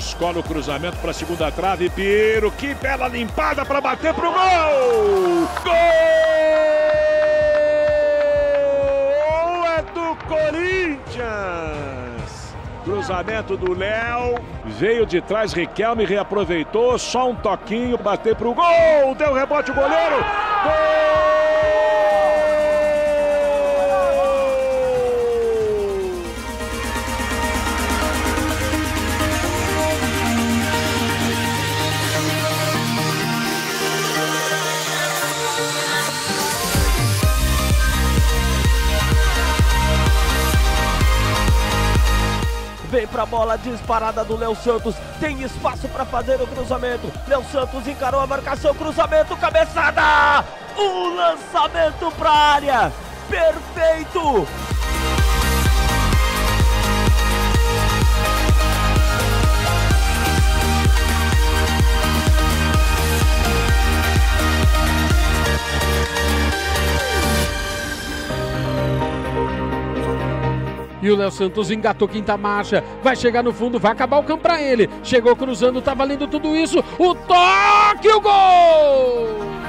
escola o cruzamento para a segunda trave. Piero, que bela limpada para bater pro gol! Gol! É do Corinthians! Cruzamento do Léo. Veio de trás, Riquelme reaproveitou. Só um toquinho, bater pro gol. Deu rebote o goleiro. Gol! Vem pra bola disparada do Léo Santos. Tem espaço para fazer o cruzamento. Léo Santos encarou a marcação, cruzamento, cabeçada! O lançamento pra área. Perfeito! E o Léo Santos engatou quinta marcha. Vai chegar no fundo, vai acabar o campo pra ele. Chegou cruzando, tá valendo tudo isso. O toque, o gol!